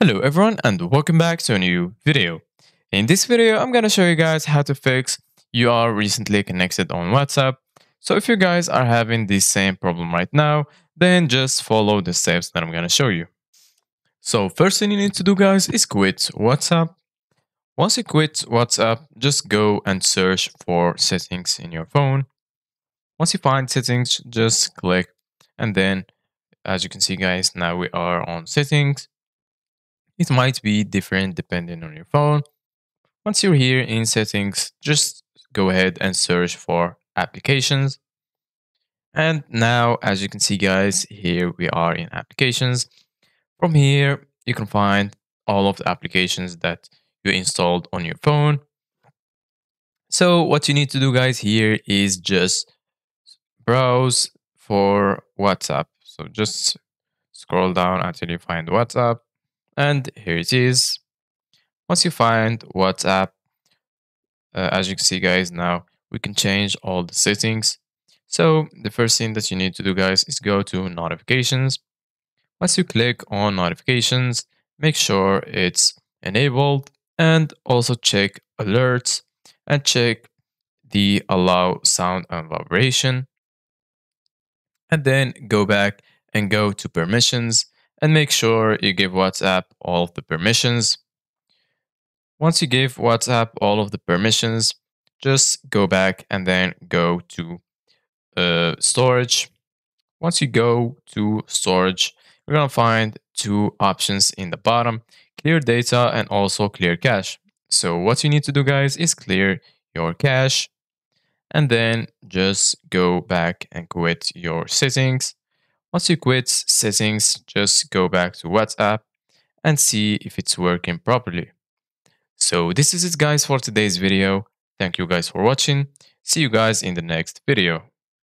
Hello everyone and welcome back to a new video. In this video, I'm gonna show you guys how to fix you are recently connected on WhatsApp. So if you guys are having the same problem right now, then just follow the steps that I'm gonna show you. So first thing you need to do guys is quit WhatsApp. Once you quit WhatsApp, just go and search for settings in your phone. Once you find settings, just click and then as you can see guys, now we are on settings it might be different depending on your phone. Once you're here in settings, just go ahead and search for applications. And now, as you can see guys, here we are in applications. From here, you can find all of the applications that you installed on your phone. So what you need to do guys here is just browse for WhatsApp. So just scroll down until you find WhatsApp and here it is. Once you find WhatsApp, uh, as you can see guys, now we can change all the settings. So the first thing that you need to do guys is go to notifications. Once you click on notifications, make sure it's enabled and also check alerts and check the allow sound and vibration. And then go back and go to permissions and make sure you give WhatsApp all of the permissions. Once you give WhatsApp all of the permissions, just go back and then go to uh, storage. Once you go to storage, you're going to find two options in the bottom, clear data and also clear cache. So what you need to do guys is clear your cache and then just go back and quit your settings once you quit settings, just go back to WhatsApp and see if it's working properly. So this is it guys for today's video. Thank you guys for watching. See you guys in the next video.